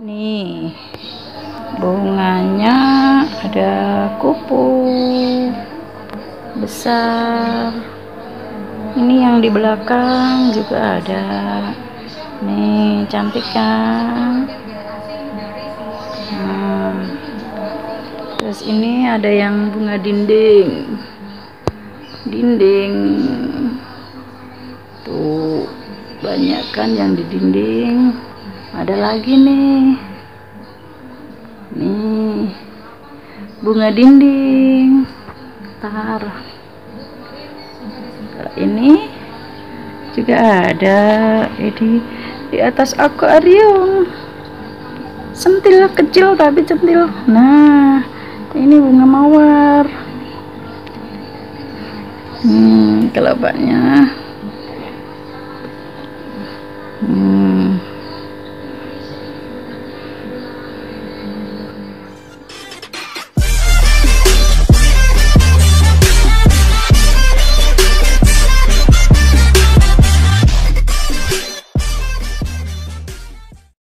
nih bunganya ada kupu besar. Ini yang di belakang juga ada. Nih cantik kan? Nah, terus ini ada yang bunga dinding. Dinding banyak kan yang di dinding. Ada lagi nih. Nih. Bunga dinding. Tar. Ini juga ada. Ini di atas akuarium. Sentil kecil tapi centil. Nah ini bunga mawar. Hmm kelapanya Mm.